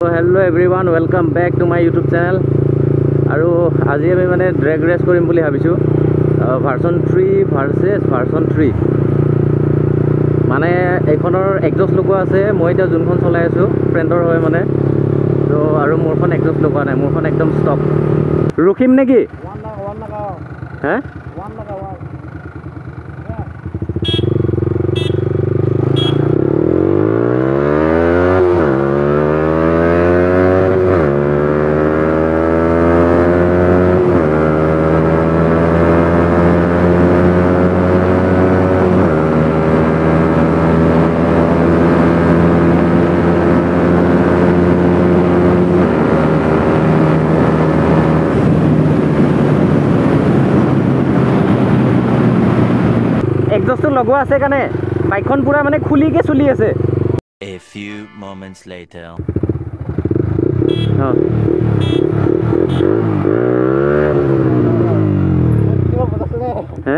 Hello' everyone welcome back to my YouTube channel আৰু আজি আমি মানে ড্ৰেগ ৰেচ কৰিম বুলি ভাবিছোঁ। Version three versus version three মানে এইখনৰ একজষ্ট লগোৱা আছে মই এতিয়া যোনখন চলাই আছোঁ ফ্ৰেণ্ডৰ হয় মানে। ত' আৰু মোৰখন একজষ্ট লগোৱা নাই মোৰখন একদম ষ্টপ ৰখিম নেকি? হে? একজষ্টটো লগোৱা আছে কাৰণে বাইকখন পূৰা মানে খুলিকৈ চলি আছে A few moments later. অঁ किलो पचास ने হে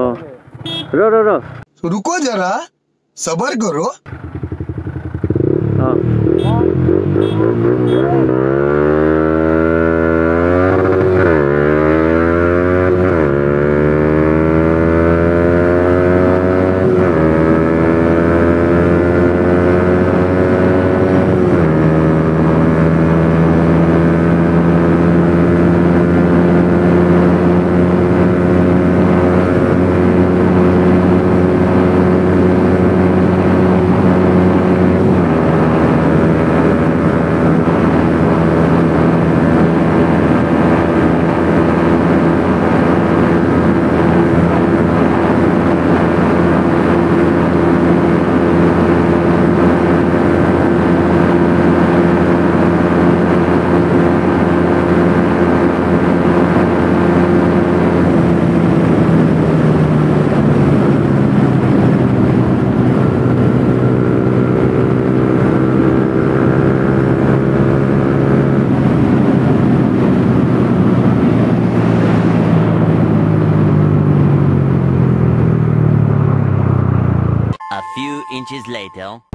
অঁ ৰ ৰ ৰ रुको जरा सबर करो অঁ inches later.